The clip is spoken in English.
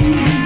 you.